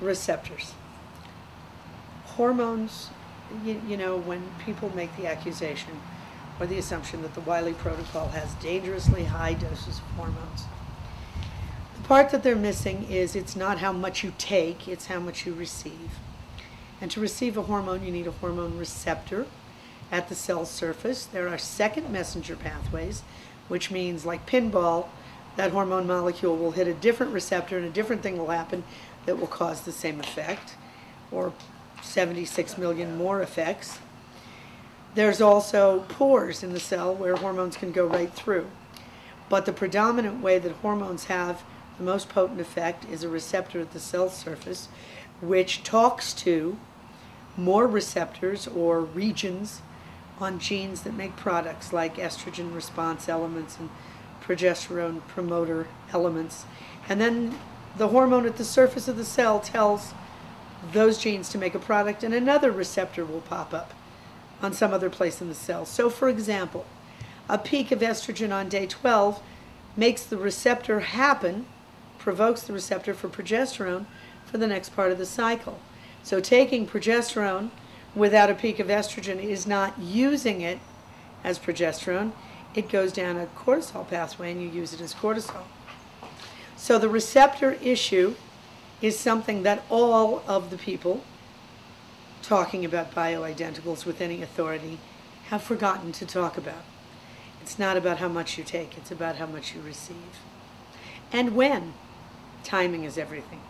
receptors. Hormones, you, you know, when people make the accusation or the assumption that the Wiley protocol has dangerously high doses of hormones. The part that they're missing is it's not how much you take, it's how much you receive. And to receive a hormone, you need a hormone receptor at the cell surface. There are second messenger pathways, which means, like pinball, that hormone molecule will hit a different receptor and a different thing will happen that will cause the same effect, or 76 million more effects. There's also pores in the cell where hormones can go right through. But the predominant way that hormones have the most potent effect is a receptor at the cell surface, which talks to more receptors or regions on genes that make products like estrogen response elements and progesterone promoter elements. And then the hormone at the surface of the cell tells those genes to make a product, and another receptor will pop up on some other place in the cell. So, for example, a peak of estrogen on day 12 makes the receptor happen, provokes the receptor for progesterone for the next part of the cycle. So, taking progesterone without a peak of estrogen is not using it as progesterone, it goes down a cortisol pathway and you use it as cortisol. So the receptor issue is something that all of the people talking about bioidenticals with any authority have forgotten to talk about. It's not about how much you take, it's about how much you receive. And when. Timing is everything.